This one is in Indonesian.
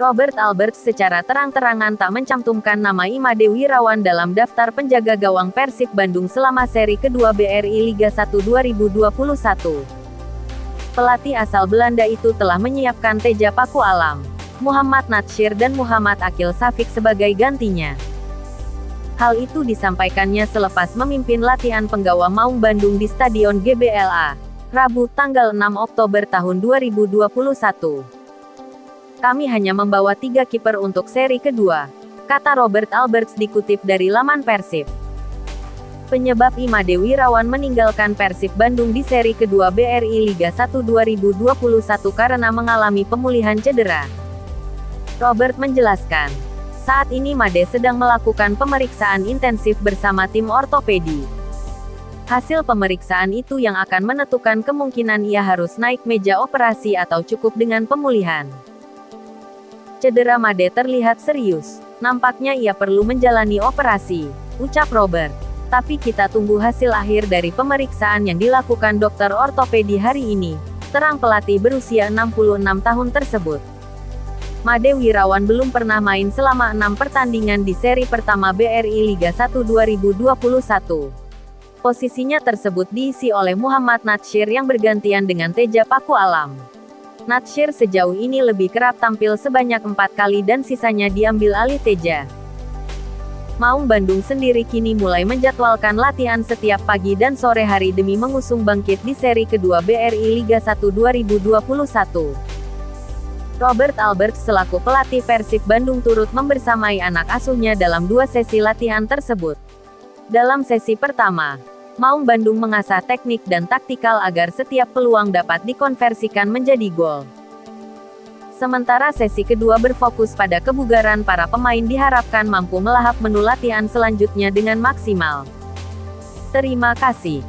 Robert Albert secara terang-terangan tak mencantumkan nama Imade Wirawan dalam daftar penjaga gawang Persib Bandung selama seri kedua BRI Liga 1 2021. Pelatih asal Belanda itu telah menyiapkan Teja Paku Alam, Muhammad Natsir dan Muhammad Akil Safik sebagai gantinya. Hal itu disampaikannya selepas memimpin latihan penggawa Maung Bandung di Stadion GBLA, Rabu tanggal 6 Oktober tahun 2021. Kami hanya membawa tiga kiper untuk seri kedua, kata Robert Alberts dikutip dari laman Persib. Penyebab Imade Wirawan meninggalkan Persib Bandung di seri kedua BRI Liga 1 2021 karena mengalami pemulihan cedera. Robert menjelaskan, saat ini Made sedang melakukan pemeriksaan intensif bersama tim ortopedi. Hasil pemeriksaan itu yang akan menentukan kemungkinan ia harus naik meja operasi atau cukup dengan pemulihan. Cedera Made terlihat serius. Nampaknya ia perlu menjalani operasi, ucap Robert. Tapi kita tunggu hasil akhir dari pemeriksaan yang dilakukan dokter ortopedi hari ini, terang pelatih berusia 66 tahun tersebut. Made Wirawan belum pernah main selama enam pertandingan di seri pertama BRI Liga 1 2021. Posisinya tersebut diisi oleh Muhammad Natsir yang bergantian dengan Teja Paku Alam. Natsir sejauh ini lebih kerap tampil sebanyak empat kali dan sisanya diambil alih Teja. Maung Bandung sendiri kini mulai menjadwalkan latihan setiap pagi dan sore hari demi mengusung bangkit di seri kedua BRI Liga 1 2021. Robert Albert selaku pelatih Persib Bandung turut membersamai anak asuhnya dalam dua sesi latihan tersebut. Dalam sesi pertama, Maung Bandung mengasah teknik dan taktikal agar setiap peluang dapat dikonversikan menjadi gol. Sementara sesi kedua berfokus pada kebugaran para pemain diharapkan mampu melahap menu latihan selanjutnya dengan maksimal. Terima kasih.